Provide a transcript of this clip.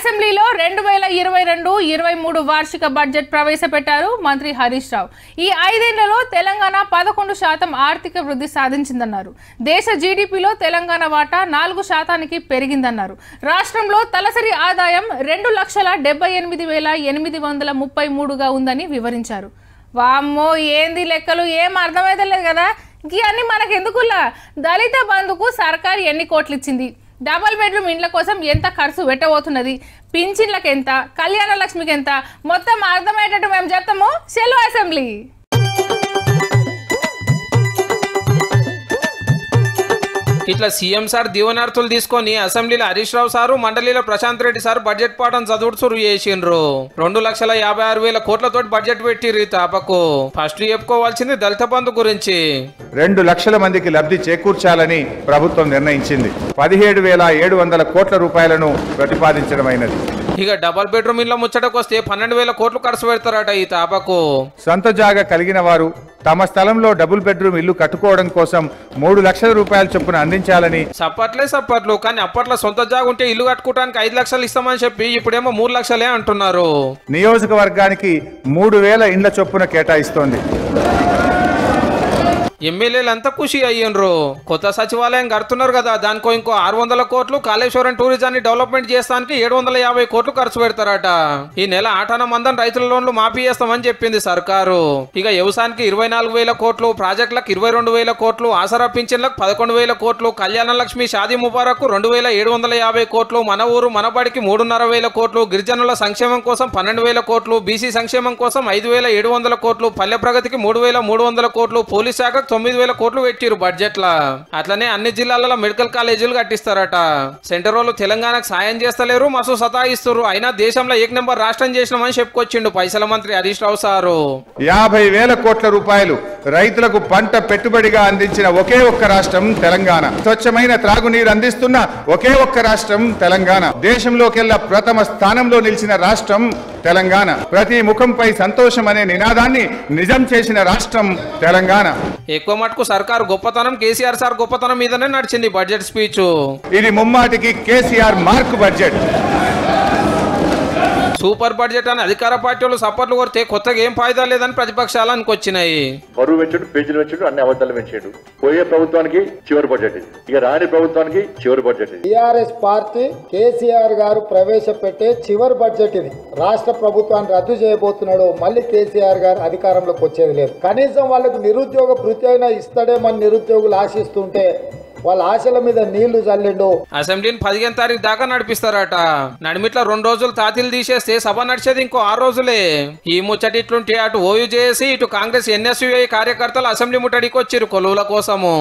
అసెంబ్లీలో రెండు వేల ఇరవై రెండు ఇరవై మూడు వార్షిక బడ్జెట్ ప్రవేశపెట్టారు మంత్రి హరీష్ రావు. ఈ ఐదేళ్ళలో తెలంగాణ పదకొండు శాతం ఆర్థిక వృద్ధి సాధించిందన్నారు. దేశ జీడిపిలో తెలంగాణ వాటా నాలుగు శాతానికి పెరిగిందన్నారు. రాష్ట్రంలో తలసరి ఆదాయం రెండు లక్షల డెబ్బై ఎనిమిది వేల ఎనిమిది వందల ముప్పై మూడుగా ఉందని వివరించారు. వామ్మో ఏంది లెక్కలు? ఏం అర్థమైతలేదు కదా? ఇవన్నీ మనకెందుకులా దళిత బంధుకు సర్కారు ఎన్ని కోట్లు ఇచ్చింది డబల్ బెడ్రూమ్ ఇండ్ల కోసం ఎంత ఖర్చు పెట్టబోతున్నది? పింఛన్లకు ఎంత కళ్యాణ లక్ష్మికి ఎంత మొత్తం అర్థమయ్యేటట్టు మేము చెప్తాము సెలవు అసెంబ్లీ. ఇట్లా సీఎం సార్ దీవనార్థులు తీసుకొని అసెంబ్లీలో హరీష్ రావు సారు మండలిలో ప్రశాంత్ రెడ్డి సార్ బడ్జెట్ పాఠం చదువుడు చేసిండ్రు. రెండు లక్షల యాభై ఆరు వేల కోట్లతో బడ్జెట్ పెట్టిర్రు తాపకు. ఫస్ట్ చెప్పుకోవాల్సింది దళిత బంధు గురించి. రెండు లక్షల మందికి లబ్ధి చేకూర్చాలని ప్రభుత్వం నిర్ణయించింది. పదిహేడు వేల ఏడు వందల కోట్ల రూపాయలను ప్రతిపాదించడమైనది. ఇక డబల్ బెడ్రూమ్ ఇళ్ళ ముచ్చటకు వస్తే పన్నెండు వేల కోట్లు ఖర్చు పెడతారట ఈ తాపకు. సొంత జాగా కలిగిన వారు తమ స్థలంలో డబుల్ బెడ్రూమ్ ఇల్లు కట్టుకోవడం కోసం మూడు లక్షల రూపాయల చొప్పున అందించాలని సప్పట్లే సప్పట్లు కానీ అప్పట్లో సొంత జాగా ఉంటే ఇల్లు కట్టుకోవడానికి ఐదు లక్షలు ఇస్తామని చెప్పి ఇప్పుడేమో మూడు లక్షలే అంటున్నారు. నియోజకవర్గానికి మూడు వేల ఇండ్ల చొప్పున కేటాయిస్తోంది. ఎమ్మెల్యేలు అంతా ఖుషి అయ్యిండ్రు. కొత్త సచివాలయం కడుతున్నారు కదా దానికో ఇంకో ఆరు వందల కోట్లు కాళేశ్వరం టూరిజాన్ని డెవలప్మెంట్ చేస్తానికి ఏడు వందల యాభై కోట్లు ఖర్చు పెడతారట. ఈ నెల ఆటాన మందం రైతుల లోన్లు మాఫీ చేస్తామని చెప్పింది సర్కారు. ఇక వ్యవసాయానికి ఇరవై నాలుగు వేల కోట్లు ప్రాజెక్టులకు ఇరవై రెండు వేల కోట్లు ఆసరా పింఛన్లకు పదకొండు వేల కోట్లు కళ్యాణ లక్ష్మి షాదీ ముబారక్ రెండు వేల ఏడు వందల యాభై కోట్లు మన ఊరు మన బడికి మూడున్నర వేల కోట్లు గిరిజనుల సంక్షేమం కోసం పన్నెండు వేల కోట్లు బీసీ సంక్షేమం కోసం ఐదు వేల ఏడు వందల కోట్లు పల్లె ప్రగతికి మూడు వేల మూడు వందల కోట్లు పోలీస్ శాఖకు తొమ్మిది వేల కోట్లు పెట్టిరు బడ్జెట్లా. అట్లనే అన్ని జిల్లాలలో మెడికల్ కాలేజీలు కట్టిస్తారట. సెంటర్ వాళ్ళు తెలంగాణకు సాయం చేస్తలేరు మసు సతాయిస్తారు అయినా దేశంలో ఏక నెంబర్ రాష్ట్రం చేసినామని చెప్పుకొచ్చిండు పైసల మంత్రి హరీష్ రావు సారు. యాభై వేల కోట్ల రూపాయలు రైతులకు పంట పెట్టుబడిగా అందించిన ఒకే ఒక్క రాష్ట్రం తెలంగాణ. స్వచ్ఛమైన త్రాగునీరు అందిస్తున్న ఒకే ఒక్క రాష్ట్రం తెలంగాణ. దేశంలోకెల్లా ప్రథమ స్థానంలో నిలిచిన రాష్ట్రం తెలంగాణ. ప్రతి ముఖంపై సంతోషం అనే నినాదాన్ని నిజం చేసిన రాష్ట్రం తెలంగాణ. ఎక్కువ మటుకు సర్కారు గొప్పతనం కేసీఆర్ సార్ గొప్పతనం మీదనే నడిచింది బడ్జెట్ స్పీచ్. ఇది ముమ్మాటికి KCR mark budget. Super budget అని అధికార పార్టీ వాళ్ళు సపోర్ట్లు కొడితే కొత్తగా ఏం ఫాయిదా లేదని ప్రతిపక్షాలు అనుకొచ్చినాయి. బరువు పెంచుడు పేజీలు పెంచుడు అన్ని అబద్ధాలు పెంచాడు. పోయే ప్రభుత్వానికి చివరి బడ్జెట్ ఇది. ఇక రాని ప్రభుత్వానికి చివరి బడ్జెట్ ఇది. టిఆర్ఎస్ పార్టీ కేసీఆర్ గారు ప్రవేశపెట్టే చివరి బడ్జెట్ ఇది. రాష్ట్ర ప్రభుత్వాన్ని రద్దు చేయబోతున్నాడు మళ్ళీ కేసీఆర్ గారు అధికారంలోకి వచ్చేది లేదు. కనీసం వాళ్ళకు నిరుద్యోగ భృతి అయినా ఇస్తాడేమని నిరుద్యోగులు ఆశిస్తుంటే వాళ్ళ ఆశల మీద నీళ్ళు చల్లిండు అసెంబ్లీని పదిహేను తారీఖు దాకా నడిపిస్తారట నడిమిట్ల రెండు రోజులు తాతీలు తీసేస్తే సభ నడిచేది ఇంకో ఆరు రోజులే ఈ ముచ్చటి ఇట్లుంటే అటు ఓయూ చేసి ఇటు కాంగ్రెస్ ఎన్ఎస్యుఐ కార్యకర్తలు అసెంబ్లీ ముట్టడికి వచ్చిరు కొలువుల కోసము